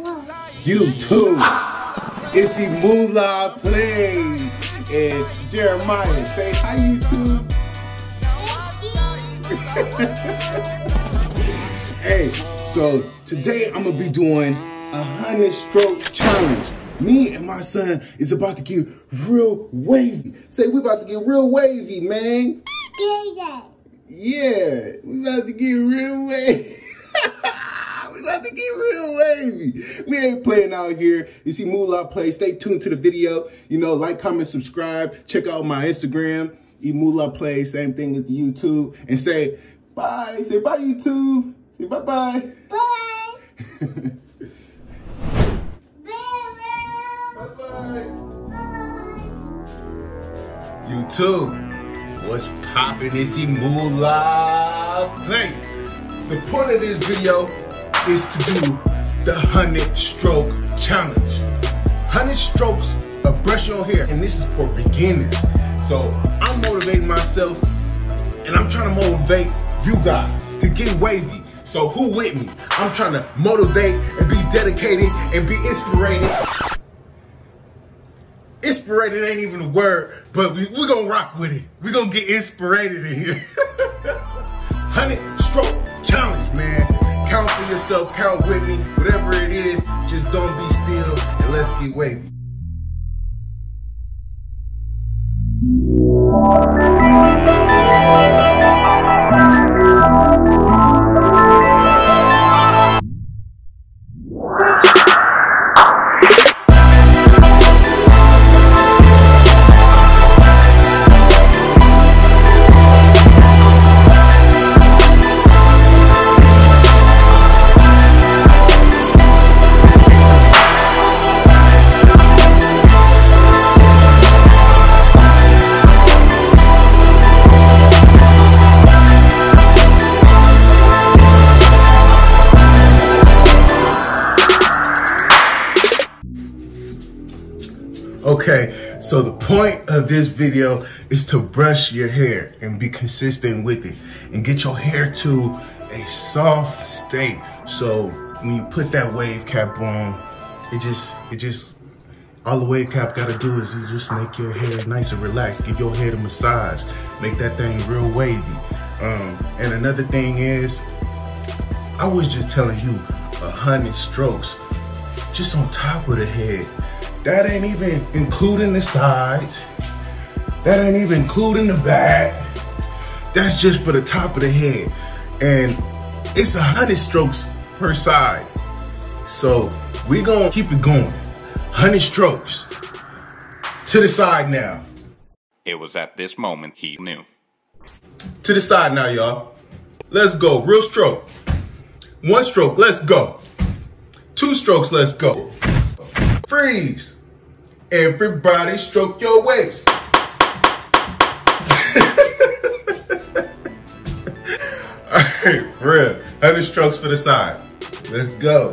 YouTube. It's Moolah Plays and Jeremiah. Say hi, YouTube. hey, so today I'm gonna be doing a hundred stroke challenge. Me and my son is about to get real wavy. Say we about to get real wavy, man. Yeah, we about to get real wavy. We about to get real wavy. We ain't playing out here. You see Moolah play. Stay tuned to the video. You know, like, comment, subscribe. Check out my Instagram. Emula play. Same thing with YouTube. And say bye. Say bye, YouTube. Say bye-bye. Bye. Bye-bye. Bye. YouTube. What's poppin'? It's E Moolah play. The point of this video is to do the 100 stroke challenge. 100 strokes of brush your hair, and this is for beginners. So I'm motivating myself, and I'm trying to motivate you guys to get wavy. So who with me? I'm trying to motivate and be dedicated and be inspirated. Inspirated ain't even a word, but we, we gonna rock with it. We're gonna get inspirated in here. 100 stroke challenge, man. Count for yourself, count with me. Whatever it is, just don't be still and let's get wavy. So the point of this video is to brush your hair and be consistent with it and get your hair to a soft state. So when you put that wave cap on, it just, it just, all the wave cap gotta do is you just make your hair nice and relaxed. Give your head a massage. Make that thing real wavy. Um, and another thing is, I was just telling you, a hundred strokes just on top of the head. That ain't even including the sides. That ain't even including the back. That's just for the top of the head. And it's a hundred strokes per side. So we gonna keep it going. Hundred strokes. To the side now. It was at this moment he knew. To the side now, y'all. Let's go. Real stroke. One stroke, let's go. Two strokes, let's go. Freeze. Everybody stroke your waist. All right, real. 100 strokes for the side. Let's go.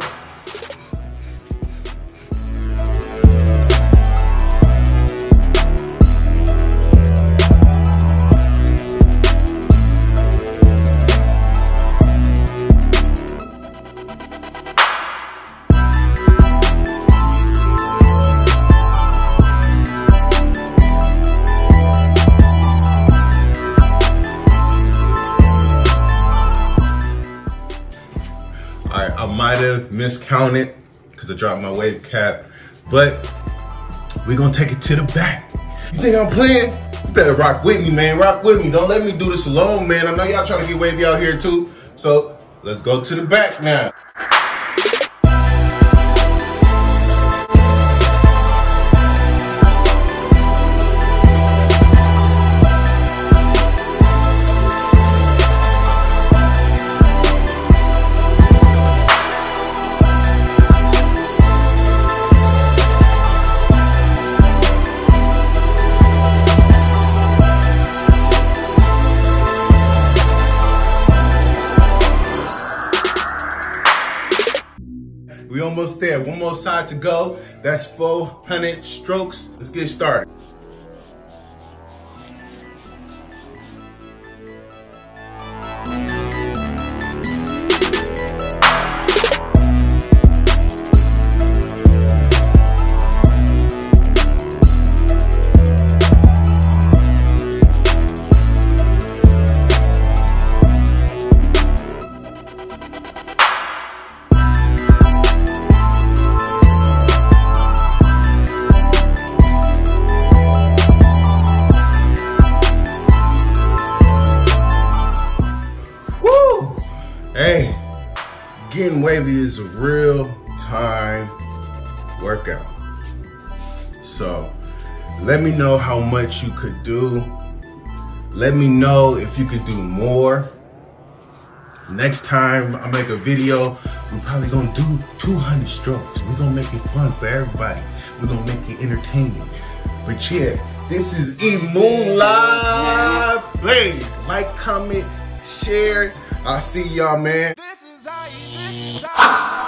Might have miscounted because I dropped my wave cap, but we're gonna take it to the back. You think I'm playing? You better rock with me, man. Rock with me. Don't let me do this alone, man. I know y'all trying to get wavy out here too. So let's go to the back now. We almost there. One more side to go. That's 400 strokes. Let's get started. Wavy is a real time workout. So let me know how much you could do. Let me know if you could do more. Next time I make a video, we're probably gonna do 200 strokes. We're gonna make it fun for everybody. We're gonna make it entertaining. But yeah, this is E Moon Live. Please like, comment, share. I'll see y'all, man. This